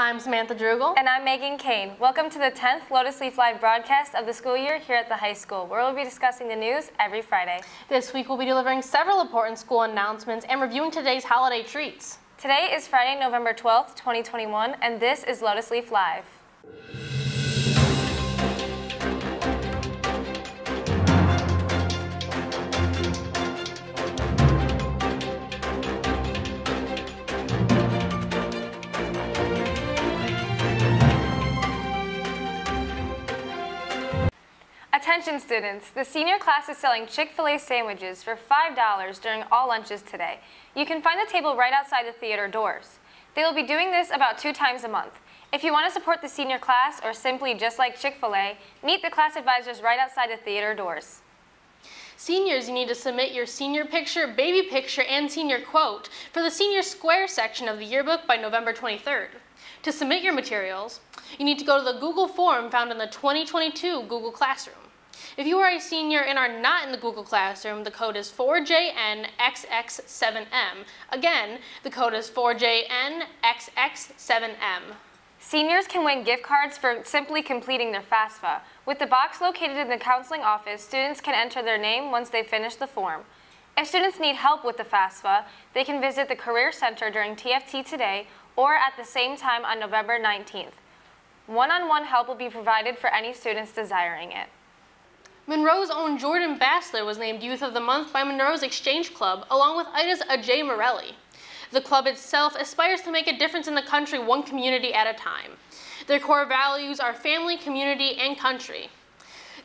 I'm Samantha Drugel. And I'm Megan Kane. Welcome to the 10th Lotus Leaf Live broadcast of the school year here at the high school, where we'll be discussing the news every Friday. This week we'll be delivering several important school announcements and reviewing today's holiday treats. Today is Friday, November 12th, 2021, and this is Lotus Leaf Live. Attention students, the senior class is selling Chick-fil-A sandwiches for $5 during all lunches today. You can find the table right outside the theater doors. They will be doing this about two times a month. If you want to support the senior class or simply just like Chick-fil-A, meet the class advisors right outside the theater doors. Seniors, you need to submit your senior picture, baby picture, and senior quote for the senior square section of the yearbook by November 23rd. To submit your materials, you need to go to the Google form found in the 2022 Google Classroom. If you are a senior and are not in the Google Classroom, the code is 4JNXX7M. Again, the code is 4JNXX7M. Seniors can win gift cards for simply completing their FAFSA. With the box located in the counseling office, students can enter their name once they finish the form. If students need help with the FAFSA, they can visit the Career Center during TFT today or at the same time on November 19th. One-on-one -on -one help will be provided for any students desiring it. Monroe's own Jordan Bassler was named Youth of the Month by Monroe's Exchange Club, along with Ida's Ajay Morelli. The club itself aspires to make a difference in the country one community at a time. Their core values are family, community, and country.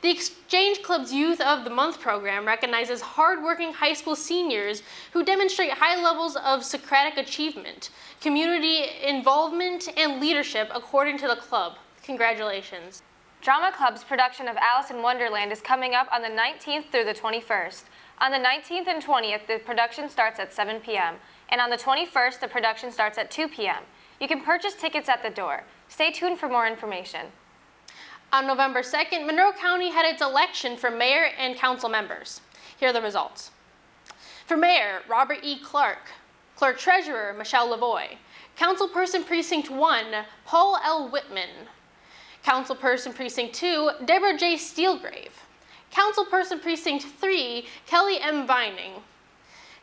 The Exchange Club's Youth of the Month program recognizes hardworking high school seniors who demonstrate high levels of Socratic achievement, community involvement, and leadership according to the club. Congratulations. Drama Club's production of Alice in Wonderland is coming up on the 19th through the 21st. On the 19th and 20th, the production starts at 7 p.m., and on the 21st, the production starts at 2 p.m. You can purchase tickets at the door. Stay tuned for more information. On November 2nd, Monroe County had its election for mayor and council members. Here are the results. For mayor, Robert E. Clark. Clerk Treasurer, Michelle Lavoie. Councilperson Precinct 1, Paul L. Whitman. Councilperson Precinct 2, Deborah J. Steelgrave. Councilperson Precinct 3, Kelly M. Vining.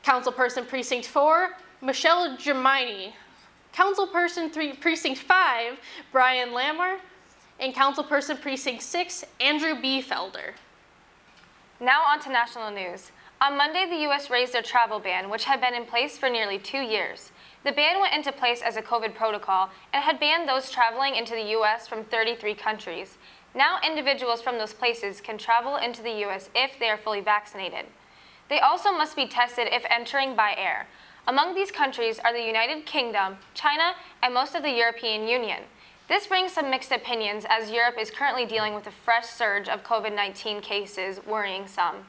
Councilperson Precinct 4, Michelle Germini. Councilperson 3, Precinct 5, Brian Lamar. And Councilperson Precinct 6, Andrew B. Felder. Now on to national news. On Monday, the U.S. raised their travel ban, which had been in place for nearly two years. The ban went into place as a COVID protocol and had banned those traveling into the U.S. from 33 countries. Now individuals from those places can travel into the U.S. if they are fully vaccinated. They also must be tested if entering by air. Among these countries are the United Kingdom, China, and most of the European Union. This brings some mixed opinions as Europe is currently dealing with a fresh surge of COVID-19 cases, worrying some.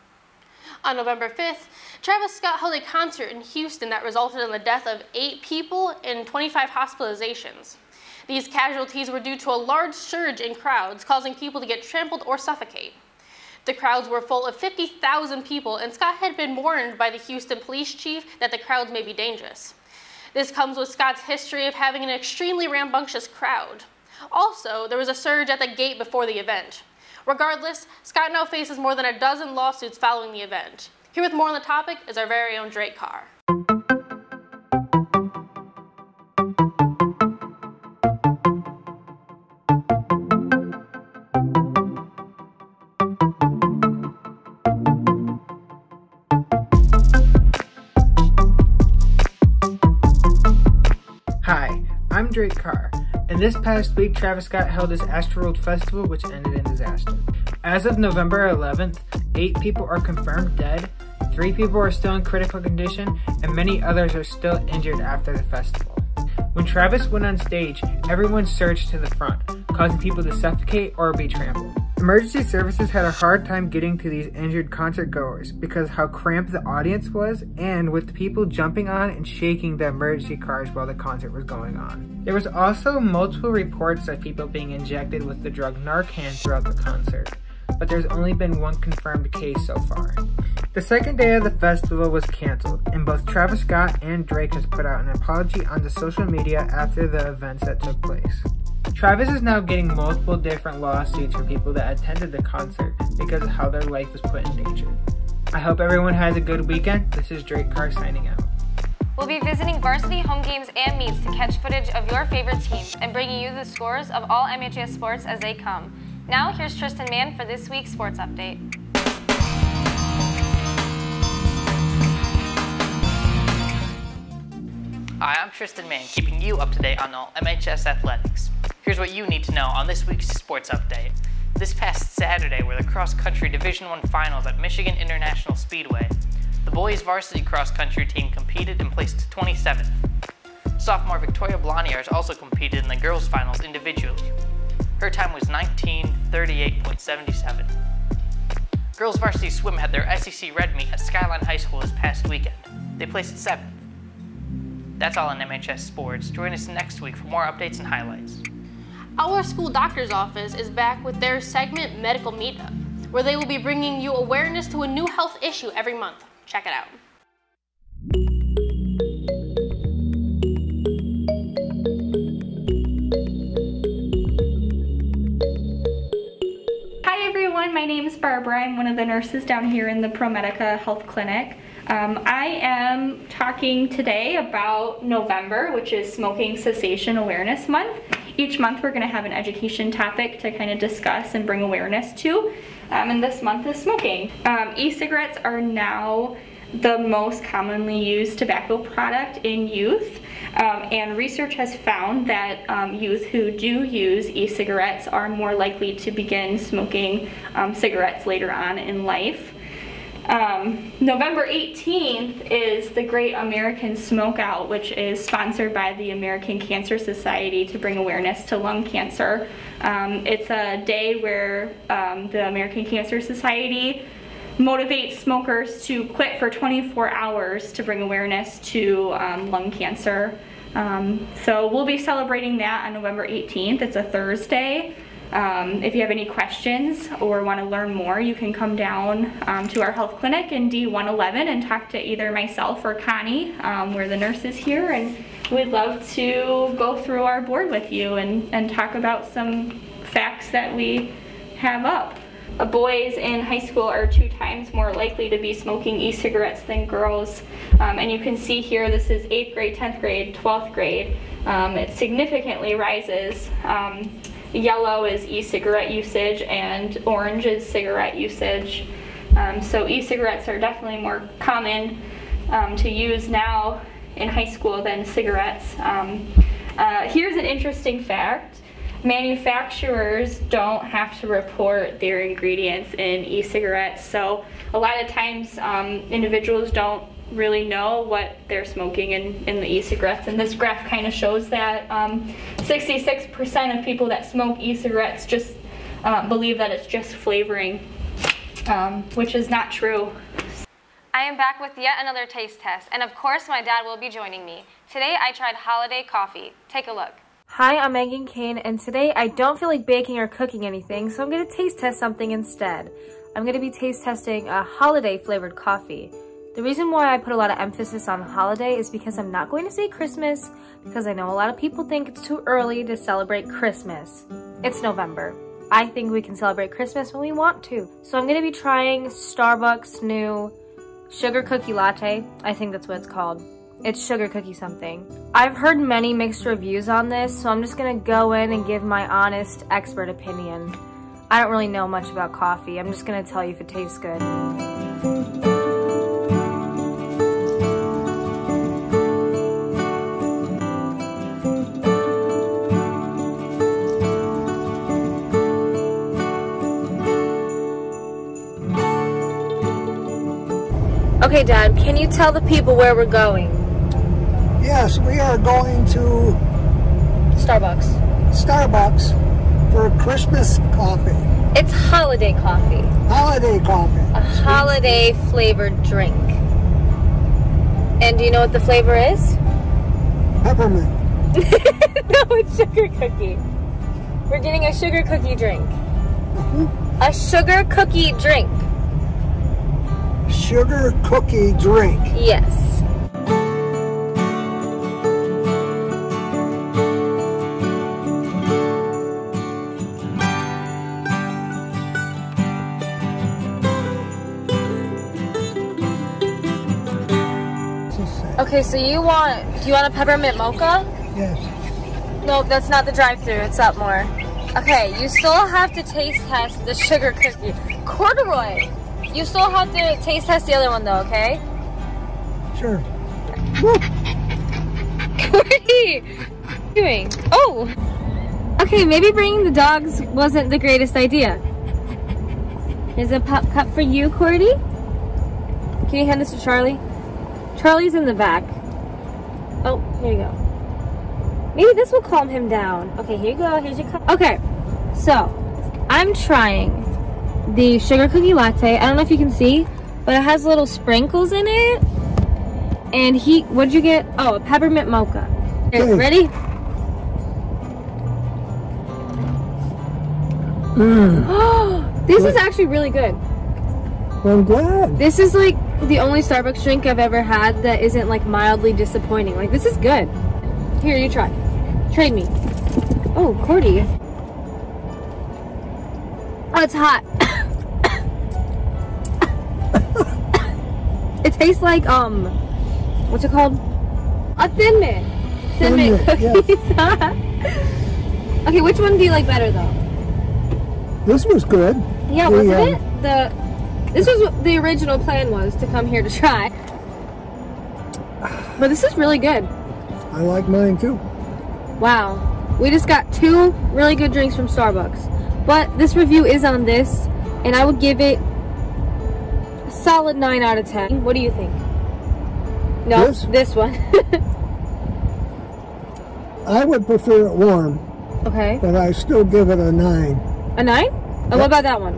On November 5th, Travis Scott held a concert in Houston that resulted in the death of eight people and 25 hospitalizations. These casualties were due to a large surge in crowds, causing people to get trampled or suffocate. The crowds were full of 50,000 people, and Scott had been warned by the Houston police chief that the crowds may be dangerous. This comes with Scott's history of having an extremely rambunctious crowd. Also, there was a surge at the gate before the event. Regardless, Scott now faces more than a dozen lawsuits following the event. Here with more on the topic is our very own Drake Carr. Hi, I'm Drake Carr, and this past week Travis Scott held his Astroworld Festival, which ended As of November 11th, eight people are confirmed dead, three people are still in critical condition, and many others are still injured after the festival. When Travis went on stage, everyone surged to the front, causing people to suffocate or be trampled. Emergency services had a hard time getting to these injured concert goers because how cramped the audience was and with people jumping on and shaking the emergency cars while the concert was going on. There was also multiple reports of people being injected with the drug Narcan throughout the concert. but there's only been one confirmed case so far. The second day of the festival was canceled, and both Travis Scott and Drake has put out an apology on the social media after the events that took place. Travis is now getting multiple different lawsuits from people that attended the concert because of how their life was put in danger. I hope everyone has a good weekend. This is Drake Carr signing out. We'll be visiting varsity home games and meets to catch footage of your favorite teams and bringing you the scores of all MHS sports as they come. Now, here's Tristan Mann for this week's sports update. Hi, I'm Tristan Mann, keeping you up to date on all MHS athletics. Here's what you need to know on this week's sports update. This past Saturday were the cross-country Division One finals at Michigan International Speedway. The boys varsity cross-country team competed and placed 27th. Sophomore Victoria Bloniers also competed in the girls finals individually. Her time was 1938.77. Girls varsity swim had their SEC red meet at Skyline High School this past weekend. They placed 7th. That's all on MHS Sports. Join us next week for more updates and highlights. Our school doctor's office is back with their segment Medical Meetup, where they will be bringing you awareness to a new health issue every month. Check it out. Hi everyone, my name is Barbara. I'm one of the nurses down here in the ProMedica Health Clinic. Um, I am talking today about November, which is Smoking Cessation Awareness Month. Each month we're going to have an education topic to kind of discuss and bring awareness to, um, and this month is smoking. Um, E-cigarettes are now the most commonly used tobacco product in youth. Um, and research has found that um, youth who do use e-cigarettes are more likely to begin smoking um, cigarettes later on in life. Um, November 18th is the Great American Smokeout, which is sponsored by the American Cancer Society to bring awareness to lung cancer. Um, it's a day where um, the American Cancer Society motivates smokers to quit for 24 hours to bring awareness to um, lung cancer. Um, so we'll be celebrating that on November 18th. It's a Thursday. Um, if you have any questions or want to learn more, you can come down um, to our health clinic in D111 and talk to either myself or Connie. Um, we're the nurses here and we'd love to go through our board with you and, and talk about some facts that we have up. Uh, boys in high school are two times more likely to be smoking e-cigarettes than girls. Um, and you can see here, this is 8th grade, 10th grade, 12th grade. Um, it significantly rises. Um, Yellow is e-cigarette usage and orange is cigarette usage. Um, so e-cigarettes are definitely more common um, to use now in high school than cigarettes. Um, uh, here's an interesting fact. Manufacturers don't have to report their ingredients in e-cigarettes. So a lot of times um, individuals don't really know what they're smoking in, in the e-cigarettes. And this graph kind of shows that 66% um, of people that smoke e-cigarettes just uh, believe that it's just flavoring, um, which is not true. I am back with yet another taste test, and of course my dad will be joining me. Today I tried holiday coffee. Take a look. Hi, I'm Megan Kane, and today I don't feel like baking or cooking anything, so I'm going to taste test something instead. I'm going to be taste testing a holiday flavored coffee. The reason why I put a lot of emphasis on holiday is because I'm not going to say Christmas because I know a lot of people think it's too early to celebrate Christmas. It's November. I think we can celebrate Christmas when we want to. So I'm going to be trying Starbucks new sugar cookie latte. I think that's what it's called. It's sugar cookie something. I've heard many mixed reviews on this, so I'm just going to go in and give my honest expert opinion. I don't really know much about coffee. I'm just going to tell you if it tastes good. Okay, Dad, can you tell the people where we're going? Yes, we are going to Starbucks. Starbucks for Christmas coffee. It's holiday coffee. Holiday coffee. A holiday flavored drink. And do you know what the flavor is? Peppermint. no, it's sugar cookie. We're getting a sugar cookie drink. Mm -hmm. A sugar cookie drink. Sugar cookie drink. Yes. Okay, so you want, do you want a peppermint mocha? Yes. Nope, that's not the drive-through. It's up more. Okay, you still have to taste test the sugar cookie. Corduroy! You still have to taste test the other one though, okay? Sure. what are you doing? Oh! Okay, maybe bringing the dogs wasn't the greatest idea. Is a pop cup for you, Cordy. Can you hand this to Charlie? Charlie's in the back. Oh, here you go. Maybe this will calm him down. Okay, here you go. Here's your cup. Okay, so I'm trying the sugar cookie latte. I don't know if you can see, but it has little sprinkles in it. And he, what did you get? Oh, a peppermint mocha. Okay, Okay. Mm. ready? Mm. this is actually really good. Well, I'm glad. This is like the only Starbucks drink I've ever had that isn't like mildly disappointing. Like this is good. Here, you try. Trade me. Oh, Cordy. Oh, it's hot. it tastes like um, what's it called? A Thin Mint. Thin, Thin Mint Mint, yes. cookies. okay, which one do you like better though? This was good. Yeah, The, wasn't um, it? The this was what the original plan was to come here to try. But this is really good. I like mine too. Wow. We just got two really good drinks from Starbucks. But this review is on this, and I would give it solid 9 out of 10. What do you think? No, This? this one. I would prefer it warm, okay. but I still give it a nine. A 9? And what about that one?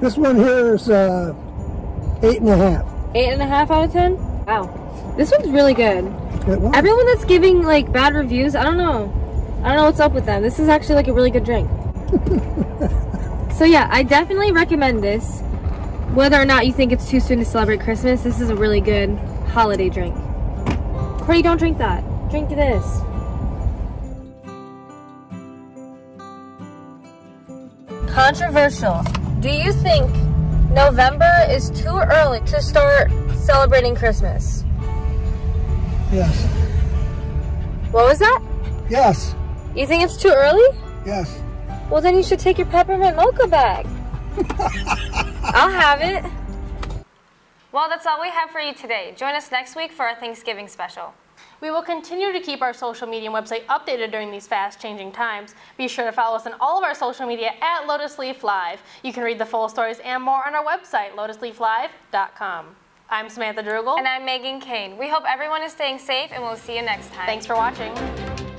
This one here is uh, eight and a half. Eight and a half out of 10? Wow. This one's really good. It was. Everyone that's giving like bad reviews, I don't know. I don't know what's up with them. This is actually like a really good drink. so yeah, I definitely recommend this. Whether or not you think it's too soon to celebrate Christmas, this is a really good holiday drink. Corey, don't drink that. Drink this. Controversial. Do you think November is too early to start celebrating Christmas? Yes. What was that? Yes. You think it's too early? Yes. Well, then you should take your peppermint mocha bag. I'll have it. Well, that's all we have for you today. Join us next week for our Thanksgiving special. We will continue to keep our social media and website updated during these fast changing times. Be sure to follow us on all of our social media at Lotus Leaf Live. You can read the full stories and more on our website, lotusleaflive.com. I'm Samantha Drugel. And I'm Megan Kane. We hope everyone is staying safe and we'll see you next time. Thanks for watching.